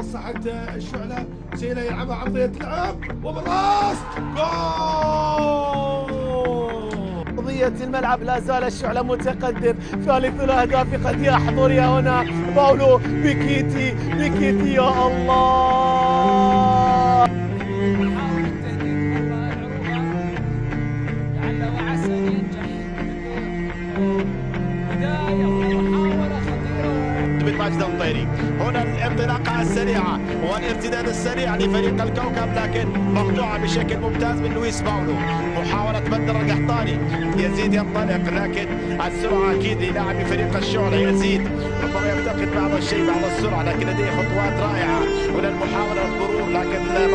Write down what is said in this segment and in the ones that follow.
مصلحة الشعلة. سينا يلعبها عرضية تلعب وبالراس جول! أرضية الملعب لا زال الشعلة متقدم. ثالث الأهداف قد يحضر يا هنا. باولو بيكيتي. بيكيتي يا الله! الطيري هنا الانطلاقة السريعة والارتداد السريع لفريق الكوكب لكن مقطوعة بشكل ممتاز من لويس باولو. محاولة بدر القحطاني يزيد ينطلق لكن السرعة أكيد للاعب فريق الشعلة يزيد. ربما يفتقد بعض الشيء بعض السرعة لكن لديه خطوات رائعة. هنا المحاولة المرور لكن لا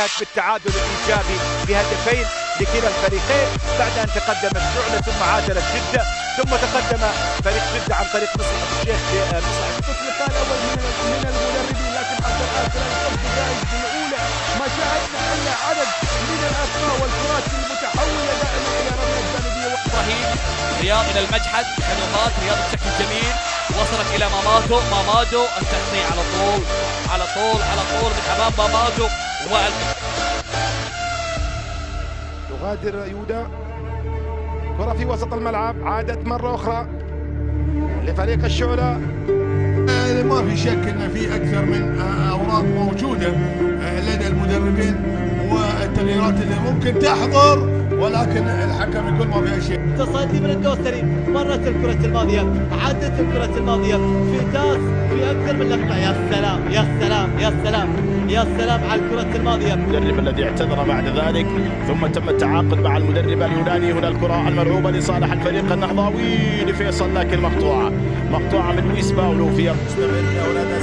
انتهت بالتعادل الإيجابي بهدفين لكلا الفريقين بعد أن تقدم الشعلة ثم عادلت جده ثم تقدم فريق جدة عن طريق مصلحه الشيخ مصلحه القسم الثاني أول من من المدربين لكن حتى الآن خلال الأولى ما شاهدنا إلا عدد من الأسماء والكرات المتحولة دائما إلى رميه جانبيه إبراهيم رياض إلى المجحد حنومات رياض بشكل جميل وصلت إلى ماماتو مامادو التغطيه على طول على طول على طول من امام مامادو. يغادر يودا. كرة في وسط الملعب عادت مرة أخرى لفريق الشعلة. ما في شك أن في أكثر من أوراق موجودة لدى المدربين والتغييرات اللي ممكن تحضر. ولكن الحكم يقول ما فيها شيء. تصدي من الدوسري مرت الكرة الماضية. عدت الكرة الماضية. في تاس في أكثر من لقطة. يا سلام يا سلام يا سلام يا سلام على الكرة الماضية. المدرب الذي اعتذر بعد ذلك ثم تم التعاقد مع المدرب اليوناني هنا الكرة الملعوبة لصالح الفريق النهضاوي لفيصل لكن مقطوعة. مقطوعة من لويس باولو في مستمر أولاد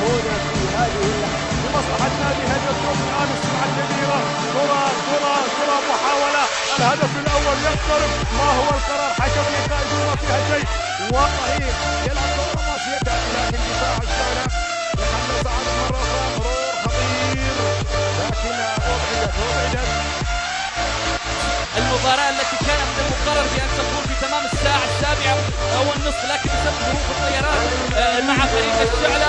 هنا في هذه اللحظة لمصلحه نادي هدف يوم الان السرعه الكبيره كرة كرة كرة محاولة. الهدف الأول يقترب. ما هو القرار؟ حكم يقول ما فيها شيء. وصحيح يلعب كره ماشيه لكن دفاع الشارع. يخلص عاد مرة أخرى. مرور خطير. لكن ابعدت ابعدت المباراة التي كان من المقرر بأن تكون في تمام الساعة السابعة أو النصف لكن بسبب ظروف الطيران آه، مع فريق الشعلة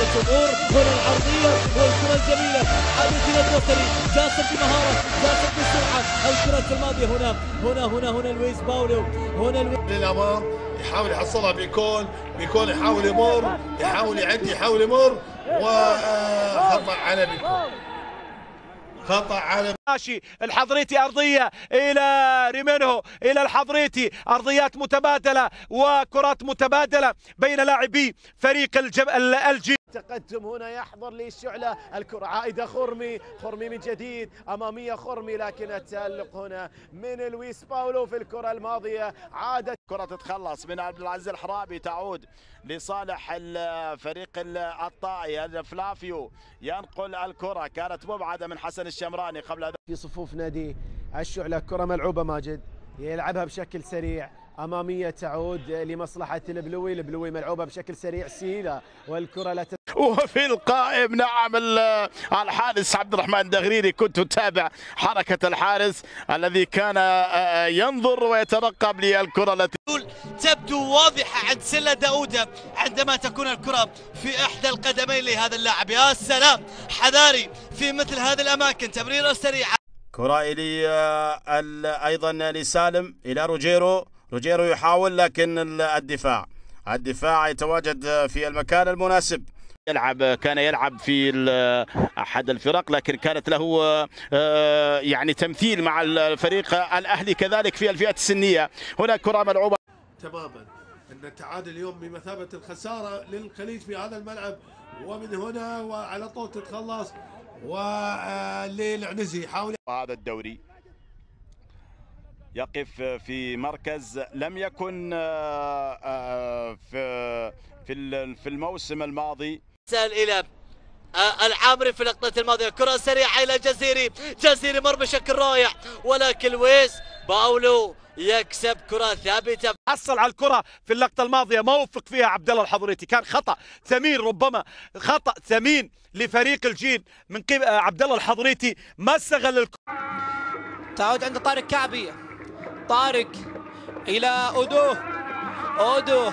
الجمهور هنا العرضية والكرة الجميلة. عادت إلى الدوسري جاسم بمهارة جاسم بسرعة. الكرة الماضية هنا. هنا هنا هنا لويس باولو. هنا لويس للأمام يحاول يحصلها بيكون بيكون يحاول يمر يحاول يعدي يحاول يمر. وخطأ على بيكون خطأ على ماشي. الحضريتي أرضية إلى ريمينو إلى الحضريتي. أرضيات متبادلة وكرات متبادلة بين لاعبي فريق الجب... الجي تقدم هنا يحضر للشعلة الكرة عائدة خرمي. خرمي من جديد. أمامية خرمي لكن التألق هنا من لويس باولو في الكرة الماضية. عادت كرة تتخلص من عبد العزيز الحرابي. تعود لصالح الفريق الطائي فلافيو. ينقل الكرة. كانت مبعدة من حسن الشمراني قبل هذا في صفوف نادي. الشعلة كرة ملعوبة ماجد. يلعبها بشكل سريع. أمامية تعود لمصلحة البلوي. البلوي ملعوبة بشكل سريع. سيلا والكرة لا وفي القائم نعم ال- الحارس عبد الرحمن دغريري كنت أتابع حركة الحارس الذي كان آه، ينظر ويترقب للكرة التي تبدو واضحة عند سلة داودة عندما تكون الكرة في إحدى القدمين لهذا اللاعب. يا سلام حذاري في مثل هذه الأماكن. تمريرة سريعة كرة إلي آه، ال- أيضا لسالم إلى روجيرو. روجيرو يحاول لكن ال- الدفاع الدفاع يتواجد في المكان المناسب. يلعب كان يلعب في أحد الفرق لكن كانت له آه، يعني تمثيل مع الفريق الأهلي كذلك في الفئة السنية. هنا كرة ملعوبة. تماما. أن التعادل اليوم بمثابة الخسارة للخليج في هذا الملعب. ومن هنا وعلى طول تتخلص. وللعنزي حاول. هذا الدوري يقف في مركز لم يكن آه، آه، في في الموسم الماضي. سال إلى آه، العامري في اللقطة الماضية. كرة سريعة إلى جزيري. جزيري مر بشكل رائع. ولكن لويس باولو يكسب كرة ثابتة. حصل على الكرة في اللقطة الماضية. ما وفق فيها عبد الله الحضريتي. كان خطأ ثمين ربما خطأ ثمين لفريق الجيل من قبل عبد الله الحضريتي. ما استغل الكرة تعود عند طارق كعبي. طارق إلى أودو. أودو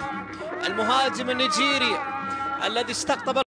المهاجم النيجيري الذي استقطب